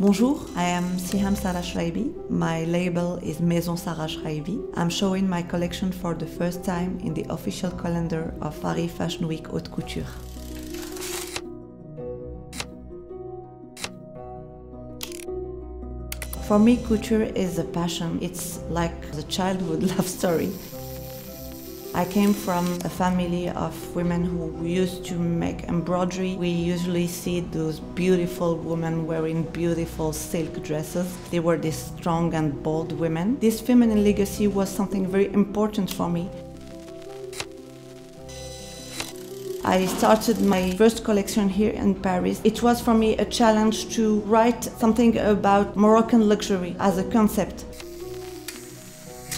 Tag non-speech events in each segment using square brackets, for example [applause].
Bonjour, I am Siham Sara Chraibi. My label is Maison Sara Chraibi. I'm showing my collection for the first time in the official calendar of Paris Fashion Week Haute Couture. For me, couture is a passion. It's like a childhood [laughs] love story. I came from a family of women who used to make embroidery. We usually see those beautiful women wearing beautiful silk dresses. They were these strong and bold women. This feminine legacy was something very important for me. I started my first collection here in Paris. It was for me a challenge to write something about Moroccan luxury as a concept.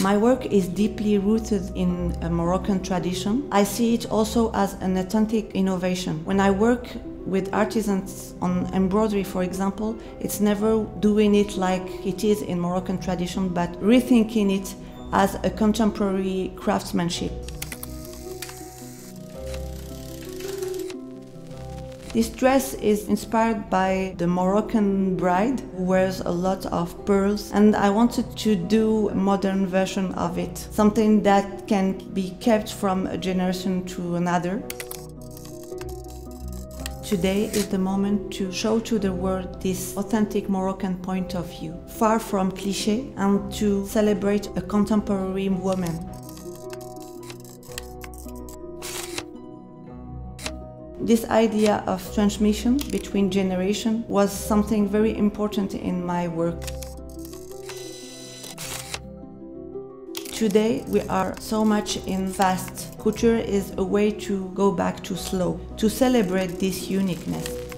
My work is deeply rooted in a Moroccan tradition. I see it also as an authentic innovation. When I work with artisans on embroidery, for example, it's never doing it like it is in Moroccan tradition, but rethinking it as a contemporary craftsmanship. This dress is inspired by the Moroccan bride who wears a lot of pearls and I wanted to do a modern version of it, something that can be kept from a generation to another. Today is the moment to show to the world this authentic Moroccan point of view, far from cliché, and to celebrate a contemporary woman. This idea of transmission between generations was something very important in my work. Today we are so much in fast. Couture is a way to go back to slow, to celebrate this uniqueness.